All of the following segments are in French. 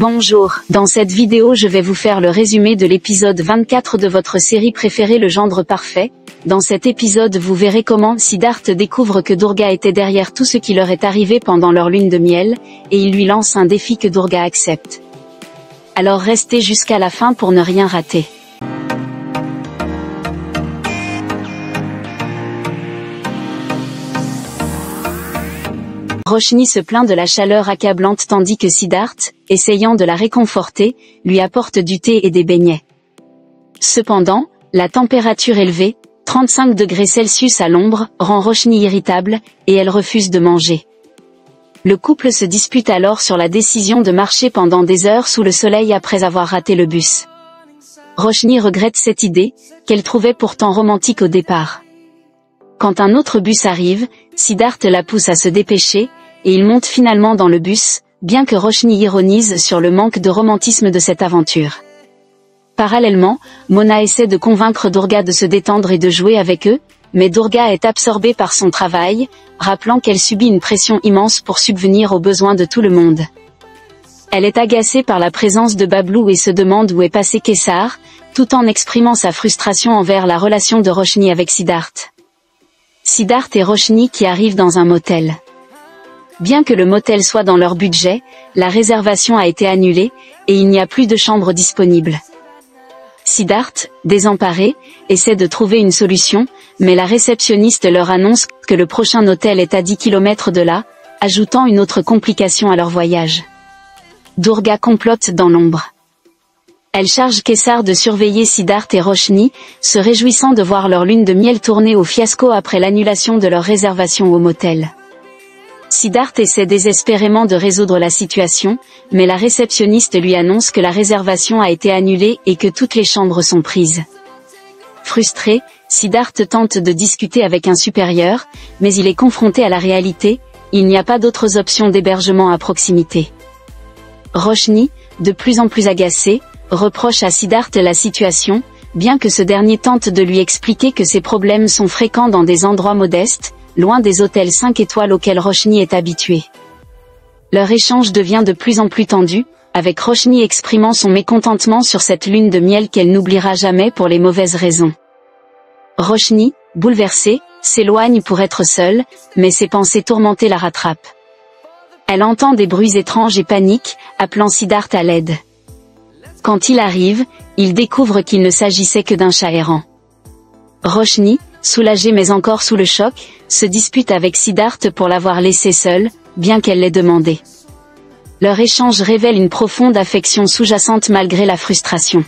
Bonjour, dans cette vidéo je vais vous faire le résumé de l'épisode 24 de votre série préférée Le Gendre Parfait. Dans cet épisode vous verrez comment Siddharth découvre que Durga était derrière tout ce qui leur est arrivé pendant leur lune de miel, et il lui lance un défi que Durga accepte. Alors restez jusqu'à la fin pour ne rien rater. Roshni se plaint de la chaleur accablante tandis que Siddharth, essayant de la réconforter, lui apporte du thé et des beignets. Cependant, la température élevée, 35 degrés Celsius à l'ombre, rend Roshni irritable, et elle refuse de manger. Le couple se dispute alors sur la décision de marcher pendant des heures sous le soleil après avoir raté le bus. Roshni regrette cette idée, qu'elle trouvait pourtant romantique au départ. Quand un autre bus arrive, Siddharth la pousse à se dépêcher, et il monte finalement dans le bus, bien que Roshni ironise sur le manque de romantisme de cette aventure. Parallèlement, Mona essaie de convaincre Durga de se détendre et de jouer avec eux, mais Durga est absorbée par son travail, rappelant qu'elle subit une pression immense pour subvenir aux besoins de tout le monde. Elle est agacée par la présence de Bablou et se demande où est passé Kessar, tout en exprimant sa frustration envers la relation de Roshni avec Siddharth. Siddharth et Roshni qui arrivent dans un motel. Bien que le motel soit dans leur budget, la réservation a été annulée, et il n'y a plus de chambre disponible. Siddharth, désemparé, essaie de trouver une solution, mais la réceptionniste leur annonce que le prochain hôtel est à 10 km de là, ajoutant une autre complication à leur voyage. Durga complote dans l'ombre. Elle charge Kessar de surveiller Siddharth et Roshni, se réjouissant de voir leur lune de miel tourner au fiasco après l'annulation de leur réservation au motel. Siddharth essaie désespérément de résoudre la situation, mais la réceptionniste lui annonce que la réservation a été annulée et que toutes les chambres sont prises. Frustré, Siddharth tente de discuter avec un supérieur, mais il est confronté à la réalité, il n'y a pas d'autres options d'hébergement à proximité. Roshni, de plus en plus agacé, reproche à Siddharth la situation, bien que ce dernier tente de lui expliquer que ces problèmes sont fréquents dans des endroits modestes, loin des hôtels 5 étoiles auxquels Roshni est habitué. Leur échange devient de plus en plus tendu, avec Roshni exprimant son mécontentement sur cette lune de miel qu'elle n'oubliera jamais pour les mauvaises raisons. Roshni, bouleversée, s'éloigne pour être seule, mais ses pensées tourmentées la rattrapent. Elle entend des bruits étranges et panique, appelant Siddharth à l'aide. Quand il arrive, il découvre qu'il ne s'agissait que d'un chat errant. Roshni, soulagée mais encore sous le choc, se dispute avec Siddharth pour l'avoir laissé seule, bien qu'elle l'ait demandé. Leur échange révèle une profonde affection sous-jacente malgré la frustration.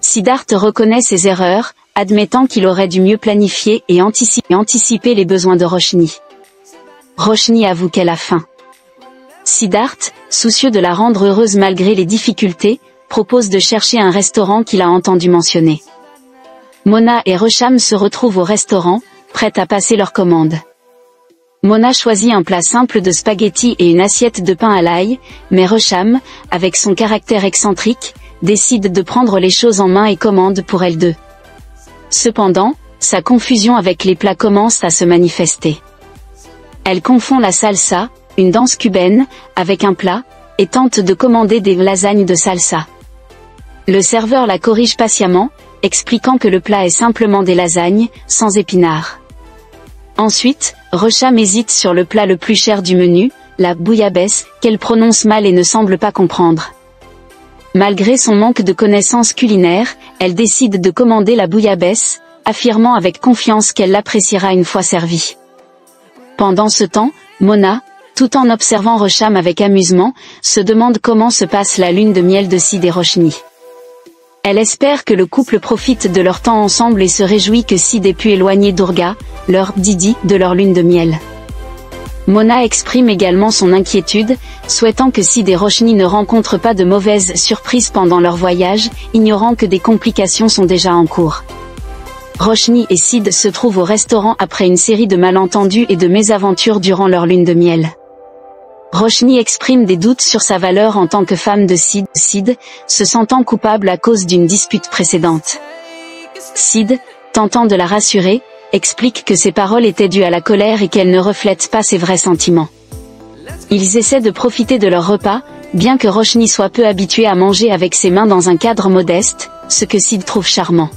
Siddharth reconnaît ses erreurs, admettant qu'il aurait dû mieux planifier et anticiper, les besoins de Roshni. Roshni avoue qu'elle a faim. Siddharth, soucieux de la rendre heureuse malgré les difficultés, propose de chercher un restaurant qu'il a entendu mentionner. Mona et Recham se retrouvent au restaurant, prêtes à passer leur commande. Mona choisit un plat simple de spaghettis et une assiette de pain à l'ail, mais Recham, avec son caractère excentrique, décide de prendre les choses en main et commande pour elle deux. Cependant, sa confusion avec les plats commence à se manifester. Elle confond la salsa, une danse cubaine, avec un plat, et tente de commander des lasagnes de salsa. Le serveur la corrige patiemment, expliquant que le plat est simplement des lasagnes, sans épinards. Ensuite, Recham hésite sur le plat le plus cher du menu, la bouillabaisse, qu'elle prononce mal et ne semble pas comprendre. Malgré son manque de connaissances culinaires, elle décide de commander la bouillabaisse, affirmant avec confiance qu'elle l'appréciera une fois servie. Pendant ce temps, Mona, tout en observant Recham avec amusement, se demande comment se passe la lune de miel de Sid et. Elle espère que le couple profite de leur temps ensemble et se réjouit que Sid ait pu éloigner Durga, leur Didi, de leur lune de miel. Mona exprime également son inquiétude, souhaitant que Sid et Roshni ne rencontrent pas de mauvaises surprises pendant leur voyage, ignorant que des complications sont déjà en cours. Roshni et Sid se trouvent au restaurant après une série de malentendus et de mésaventures durant leur lune de miel. Roshni exprime des doutes sur sa valeur en tant que femme de Sid, Sid, se sentant coupable à cause d'une dispute précédente. Sid, tentant de la rassurer, explique que ses paroles étaient dues à la colère et qu'elles ne reflètent pas ses vrais sentiments. Ils essaient de profiter de leur repas, bien que Roshni soit peu habitué à manger avec ses mains dans un cadre modeste, ce que Sid trouve charmant.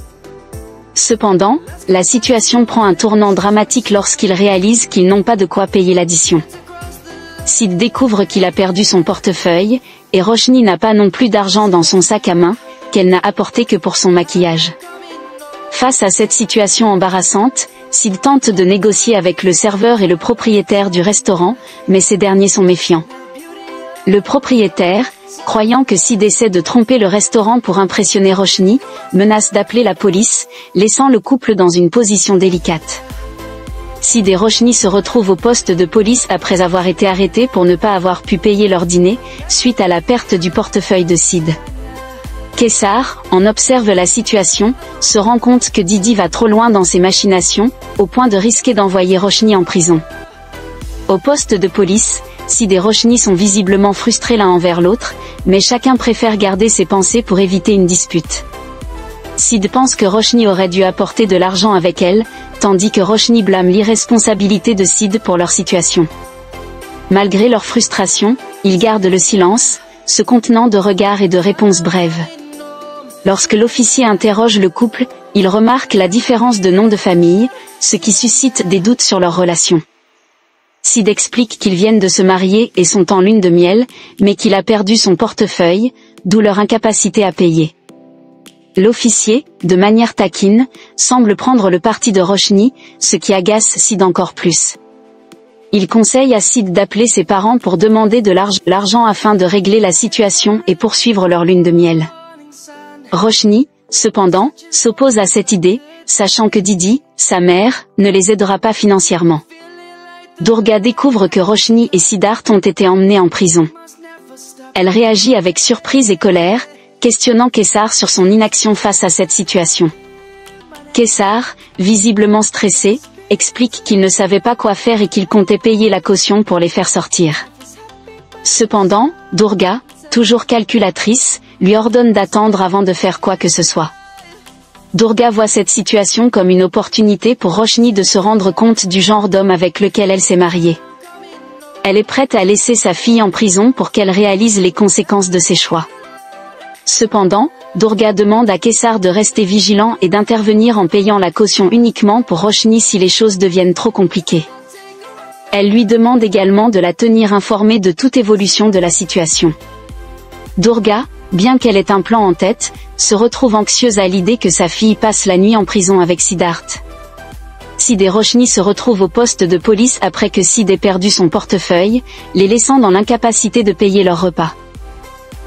Cependant, la situation prend un tournant dramatique lorsqu'ils réalisent qu'ils n'ont pas de quoi payer l'addition. Sid découvre qu'il a perdu son portefeuille, et Roshni n'a pas non plus d'argent dans son sac à main, qu'elle n'a apporté que pour son maquillage. Face à cette situation embarrassante, Sid tente de négocier avec le serveur et le propriétaire du restaurant, mais ces derniers sont méfiants. Le propriétaire, croyant que Sid essaie de tromper le restaurant pour impressionner Roshni, menace d'appeler la police, laissant le couple dans une position délicate. Sid et Roshni se retrouvent au poste de police après avoir été arrêtés pour ne pas avoir pu payer leur dîner, suite à la perte du portefeuille de Sid. Kessar, en observe la situation, se rend compte que Didi va trop loin dans ses machinations, au point de risquer d'envoyer Roshni en prison. Au poste de police, Sid et Roshni sont visiblement frustrés l'un envers l'autre, mais chacun préfère garder ses pensées pour éviter une dispute. Sid pense que Roshni aurait dû apporter de l'argent avec elle, tandis que Roshni blâme l'irresponsabilité de Sid pour leur situation. Malgré leur frustration, ils gardent le silence, se contenant de regards et de réponses brèves. Lorsque l'officier interroge le couple, il remarque la différence de nom de famille, ce qui suscite des doutes sur leur relation. Sid explique qu'ils viennent de se marier et sont en lune de miel, mais qu'il a perdu son portefeuille, d'où leur incapacité à payer. L'officier, de manière taquine, semble prendre le parti de Rochny, ce qui agace Sid encore plus. Il conseille à Sid d'appeler ses parents pour demander de l'argent afin de régler la situation et poursuivre leur lune de miel. Rochny, cependant, s'oppose à cette idée, sachant que Didi, sa mère, ne les aidera pas financièrement. Durga découvre que Roshni et Siddharth ont été emmenés en prison. Elle réagit avec surprise et colère, questionnant Kessar sur son inaction face à cette situation. Kessar, visiblement stressé, explique qu'il ne savait pas quoi faire et qu'il comptait payer la caution pour les faire sortir. Cependant, Durga, toujours calculatrice, lui ordonne d'attendre avant de faire quoi que ce soit. Durga voit cette situation comme une opportunité pour Roshni de se rendre compte du genre d'homme avec lequel elle s'est mariée. Elle est prête à laisser sa fille en prison pour qu'elle réalise les conséquences de ses choix. Cependant, Durga demande à Kessar de rester vigilant et d'intervenir en payant la caution uniquement pour Roshni si les choses deviennent trop compliquées. Elle lui demande également de la tenir informée de toute évolution de la situation. Durga, bien qu'elle ait un plan en tête, se retrouve anxieuse à l'idée que sa fille passe la nuit en prison avec Siddharth. Sid et Roshni se retrouvent au poste de police après que Sid ait perdu son portefeuille, les laissant dans l'incapacité de payer leur repas.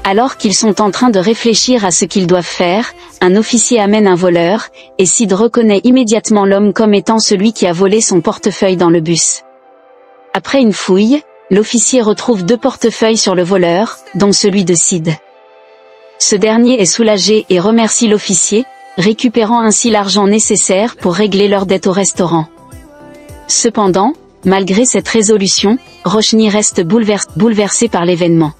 Alors qu'ils sont en train de réfléchir à ce qu'ils doivent faire, un officier amène un voleur, et Sid reconnaît immédiatement l'homme comme étant celui qui a volé son portefeuille dans le bus. Après une fouille, l'officier retrouve deux portefeuilles sur le voleur, dont celui de Sid. Ce dernier est soulagé et remercie l'officier, récupérant ainsi l'argent nécessaire pour régler leur dette au restaurant. Cependant, malgré cette résolution, Rochny reste bouleversée par l'événement.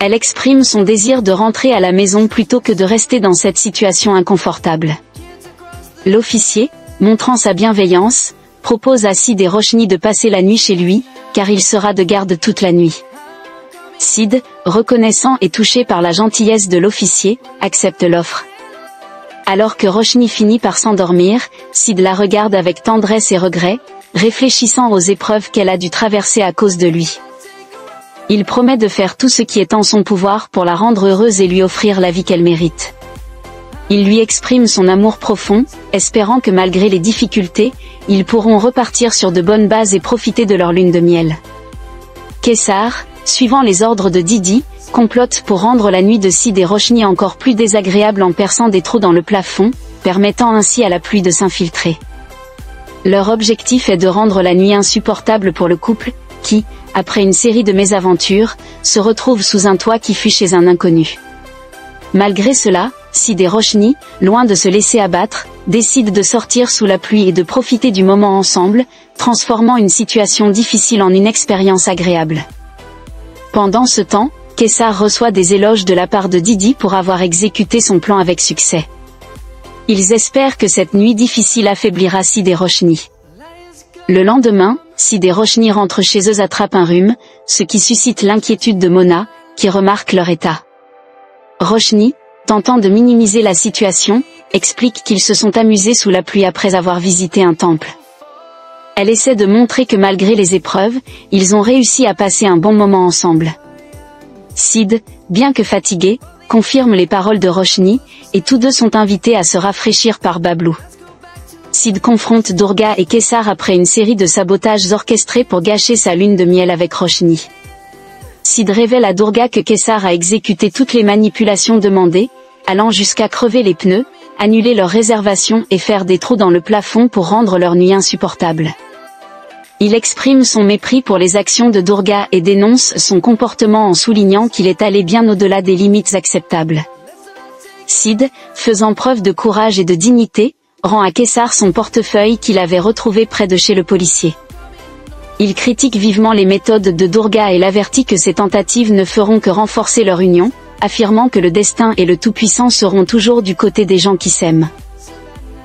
Elle exprime son désir de rentrer à la maison plutôt que de rester dans cette situation inconfortable. L'officier, montrant sa bienveillance, propose à Sid et Rochny de passer la nuit chez lui, car il sera de garde toute la nuit. Sid, reconnaissant et touché par la gentillesse de l'officier, accepte l'offre. Alors que Rochny finit par s'endormir, Sid la regarde avec tendresse et regret, réfléchissant aux épreuves qu'elle a dû traverser à cause de lui. Il promet de faire tout ce qui est en son pouvoir pour la rendre heureuse et lui offrir la vie qu'elle mérite. Il lui exprime son amour profond, espérant que malgré les difficultés, ils pourront repartir sur de bonnes bases et profiter de leur lune de miel. Kessar, suivant les ordres de Didi, complote pour rendre la nuit de Sid et Rochny encore plus désagréable en perçant des trous dans le plafond, permettant ainsi à la pluie de s'infiltrer. Leur objectif est de rendre la nuit insupportable pour le couple, qui, après une série de mésaventures, se retrouve sous un toit qui fut chez un inconnu. Malgré cela, Sid et loin de se laisser abattre, décident de sortir sous la pluie et de profiter du moment ensemble, transformant une situation difficile en une expérience agréable. Pendant ce temps, Kessar reçoit des éloges de la part de Didi pour avoir exécuté son plan avec succès. Ils espèrent que cette nuit difficile affaiblira Sid et. Le lendemain, Sid et Rochny rentrent chez eux attrapent un rhume, ce qui suscite l'inquiétude de Mona, qui remarque leur état. Roshni, tentant de minimiser la situation, explique qu'ils se sont amusés sous la pluie après avoir visité un temple. Elle essaie de montrer que malgré les épreuves, ils ont réussi à passer un bon moment ensemble. Sid, bien que fatigué, confirme les paroles de Roshni, et tous deux sont invités à se rafraîchir par Bablou. Sid confronte Durga et Kessar après une série de sabotages orchestrés pour gâcher sa lune de miel avec Roshni. Sid révèle à Durga que Kessar a exécuté toutes les manipulations demandées, allant jusqu'à crever les pneus, annuler leurs réservations et faire des trous dans le plafond pour rendre leur nuit insupportable. Il exprime son mépris pour les actions de Durga et dénonce son comportement en soulignant qu'il est allé bien au-delà des limites acceptables. Sid, faisant preuve de courage et de dignité, rend à Kessar son portefeuille qu'il avait retrouvé près de chez le policier. Il critique vivement les méthodes de Durga et l'avertit que ces tentatives ne feront que renforcer leur union, affirmant que le destin et le Tout-Puissant seront toujours du côté des gens qui s'aiment.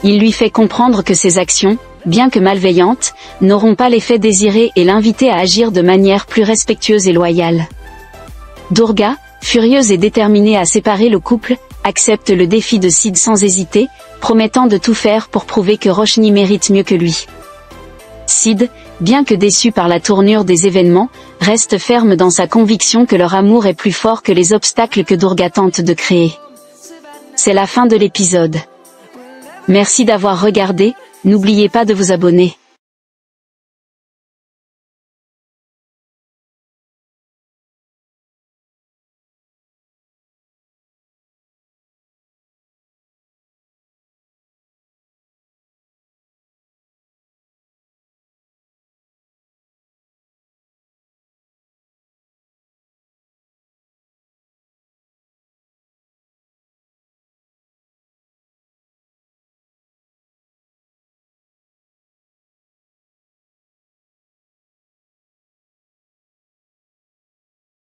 Il lui fait comprendre que ses actions, bien que malveillantes, n'auront pas l'effet désiré et l'inviter à agir de manière plus respectueuse et loyale. Durga, furieuse et déterminée à séparer le couple, accepte le défi de Sid sans hésiter, promettant de tout faire pour prouver que Roshni mérite mieux que lui. Sid, bien que déçu par la tournure des événements, reste ferme dans sa conviction que leur amour est plus fort que les obstacles que Durga tente de créer. C'est la fin de l'épisode. Merci d'avoir regardé, n'oubliez pas de vous abonner.